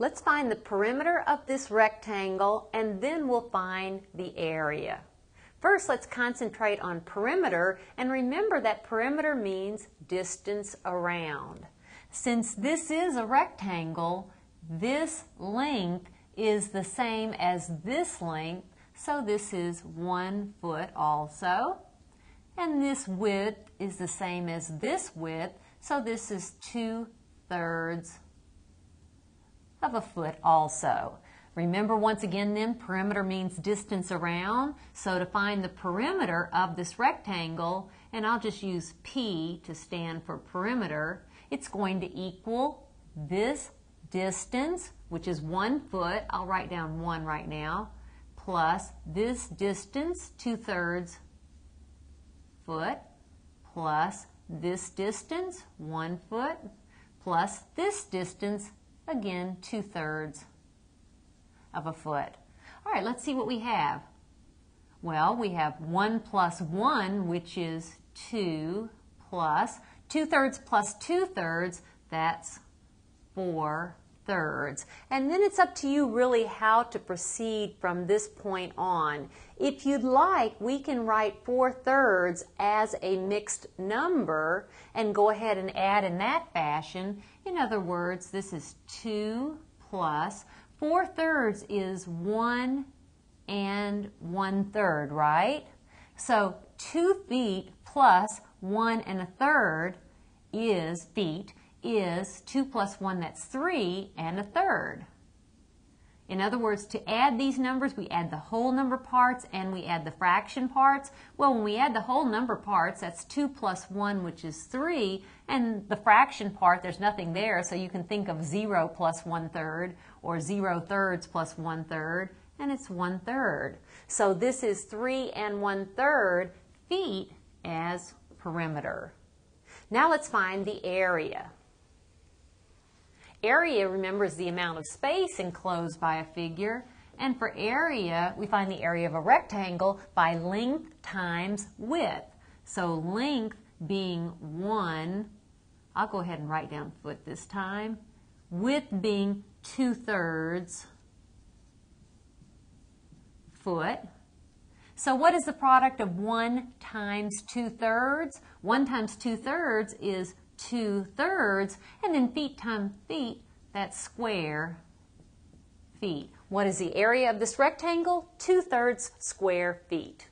Let's find the perimeter of this rectangle and then we'll find the area. First, let's concentrate on perimeter and remember that perimeter means distance around. Since this is a rectangle, this length is the same as this length, so this is one foot also. And this width is the same as this width, so this is two thirds of a foot also. Remember once again then, perimeter means distance around. So to find the perimeter of this rectangle, and I'll just use P to stand for perimeter, it's going to equal this distance, which is one foot, I'll write down one right now, plus this distance, two thirds foot, plus this distance, one foot, plus this distance, again, two thirds of a foot. All right, let's see what we have. Well, we have 1 plus 1, which is 2 plus 2 thirds plus 2 thirds, that's 4 thirds. And then it's up to you really how to proceed from this point on. If you'd like, we can write 4 thirds as a mixed number and go ahead and add in that fashion. In other words, this is 2 plus 4 thirds is 1 and 1 third, right? So 2 feet plus 1 and a third is feet is 2 plus 1, that's 3 and a third. In other words, to add these numbers, we add the whole number parts and we add the fraction parts. Well, when we add the whole number parts, that's 2 plus 1, which is 3, and the fraction part, there's nothing there, so you can think of 0 plus 1 third, or 0 thirds plus 1 third, and it's 1 third. So this is 3 and 1 third feet as perimeter. Now let's find the area. Area, remembers the amount of space enclosed by a figure. And for area, we find the area of a rectangle by length times width. So length being 1, I'll go ahead and write down foot this time. Width being 2 thirds foot. So what is the product of 1 times 2 thirds? 1 times 2 thirds is 2 thirds, and then feet times feet, that's square feet. What is the area of this rectangle? 2 thirds square feet.